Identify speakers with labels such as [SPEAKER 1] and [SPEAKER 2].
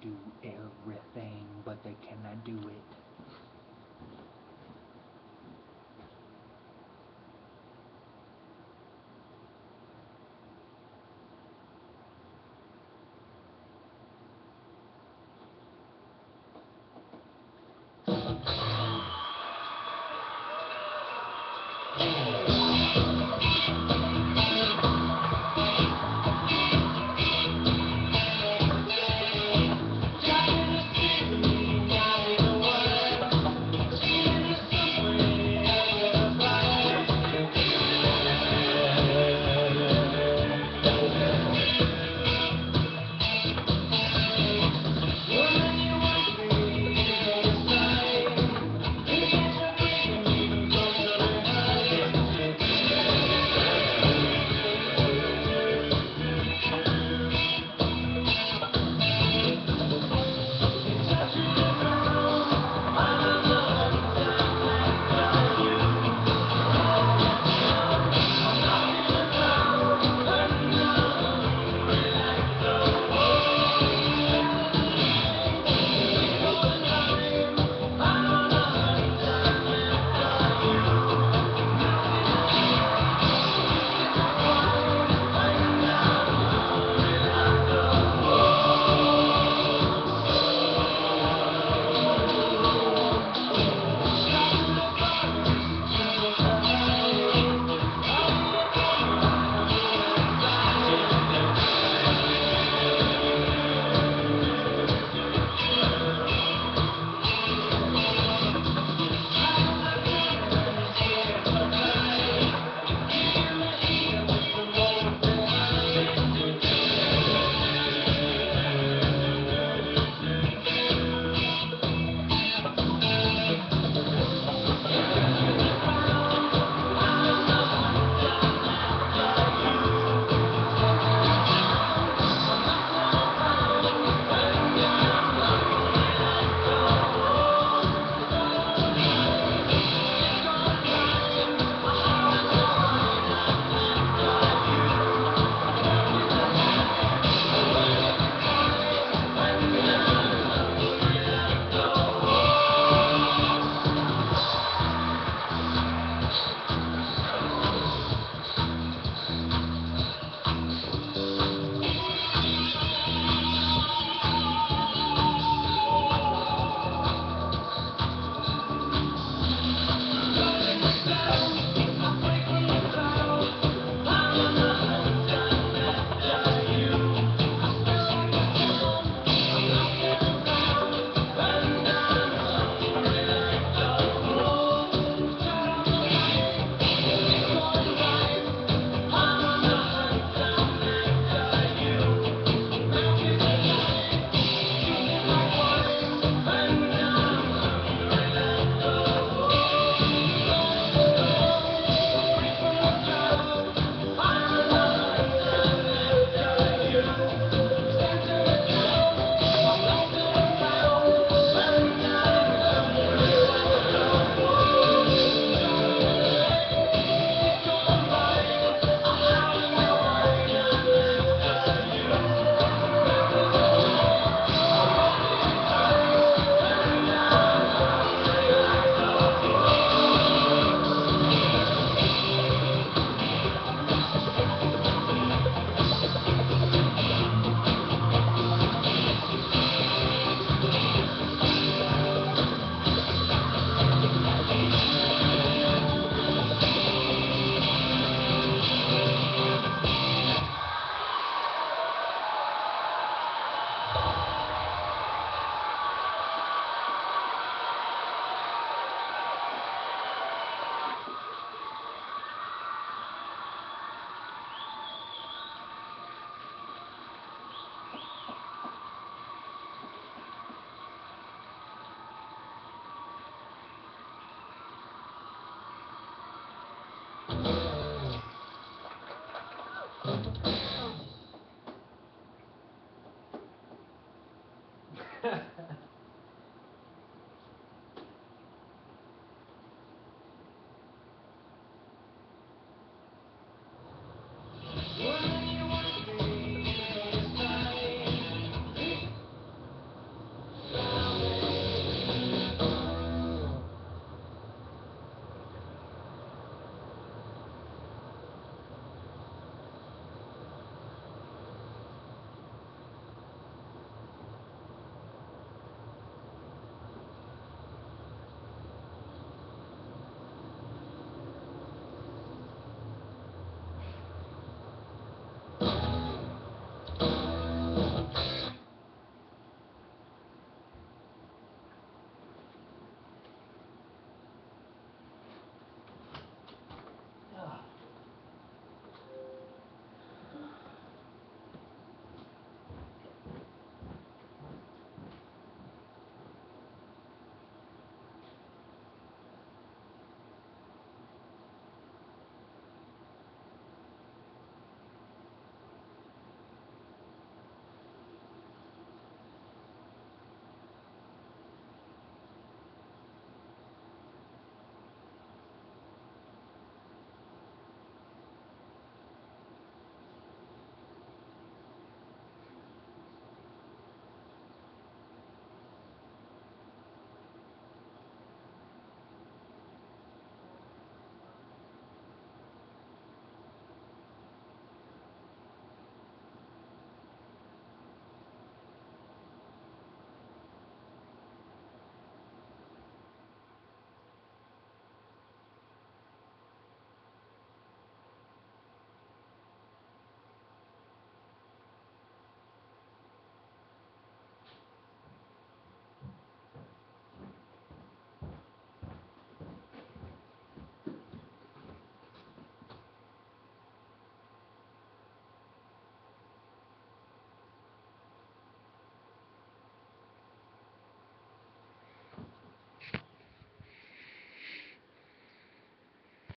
[SPEAKER 1] do everything,